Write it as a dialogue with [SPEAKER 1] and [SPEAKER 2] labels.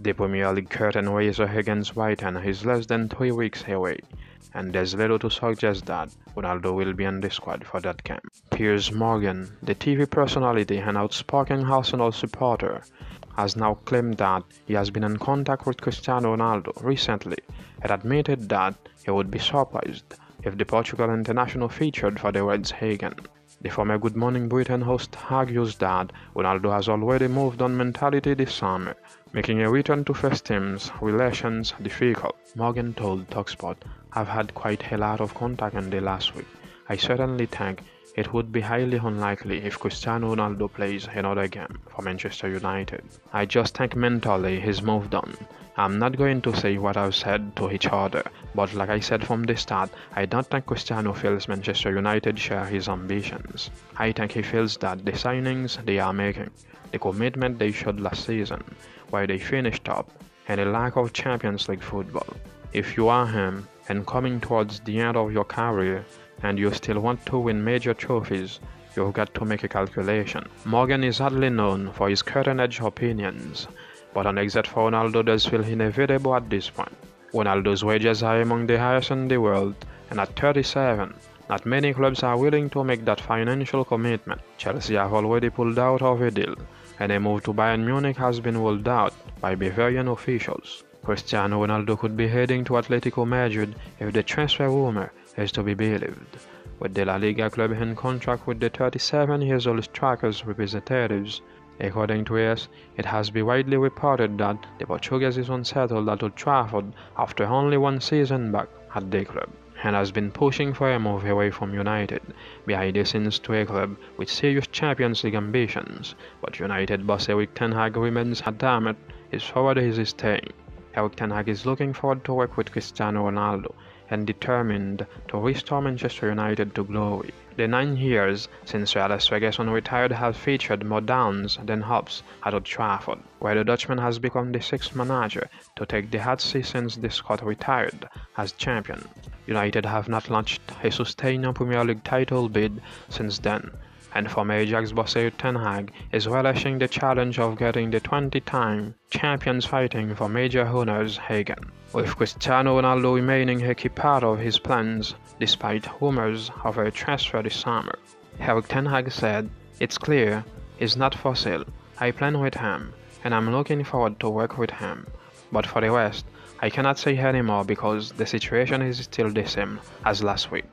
[SPEAKER 1] The Premier League curtain raiser against Brighton is less than three weeks away, and there's little to suggest that Ronaldo will be in the squad for that game. Piers Morgan, the TV personality and outspoken Arsenal supporter, has now claimed that he has been in contact with Cristiano Ronaldo recently and admitted that he would be surprised if the Portugal international featured for the Reds again. The former Good Morning Britain host argues that Ronaldo has already moved on mentality this summer, making a return to first team's relations difficult. Morgan told TalkSport, I've had quite a lot of contact in the last week. I certainly think it would be highly unlikely if Cristiano Ronaldo plays another game for Manchester United. I just think mentally he's moved on. I'm not going to say what I've said to each other, but like I said from the start, I don't think Cristiano feels Manchester United share his ambitions. I think he feels that the signings they are making, the commitment they showed last season, why they finished top, and the lack of Champions League football. If you are him and coming towards the end of your career, and you still want to win major trophies, you've got to make a calculation. Morgan is hardly known for his cutting-edge opinions, but an exit for Ronaldo does feel inevitable at this point. Ronaldo's wages are among the highest in the world, and at 37, not many clubs are willing to make that financial commitment. Chelsea have already pulled out of a deal, and a move to Bayern Munich has been ruled out by Bavarian officials. Cristiano Ronaldo could be heading to Atletico Madrid if the transfer rumor is to be believed, with the La Liga club in contract with the 37 years old striker's representatives. According to AS, it has been widely reported that the Portuguese is unsettled at Old Trafford after only one season back at the club and has been pushing for a move away from United, behind the scenes to a club with serious Champions League ambitions. But United boss Erik Ten Hag remains adamant his forward is staying. Erik Ten Hag is looking forward to work with Cristiano Ronaldo and determined to restore Manchester United to glory. The nine years since Sir Alex Ferguson retired have featured more downs than ups at Old Trafford, where the Dutchman has become the sixth manager to take the seat since the Scot retired as champion. United have not launched a sustained Premier League title bid since then, and former Ajax boss Ten Hag is relishing the challenge of getting the 20-time champions fighting for major honors again, with Cristiano Ronaldo remaining a key part of his plans despite rumors of a transfer this summer. Erik Ten Hag said, It's clear, he's not for sale. I plan with him, and I'm looking forward to work with him. But for the rest, I cannot say anymore because the situation is still the same as last week.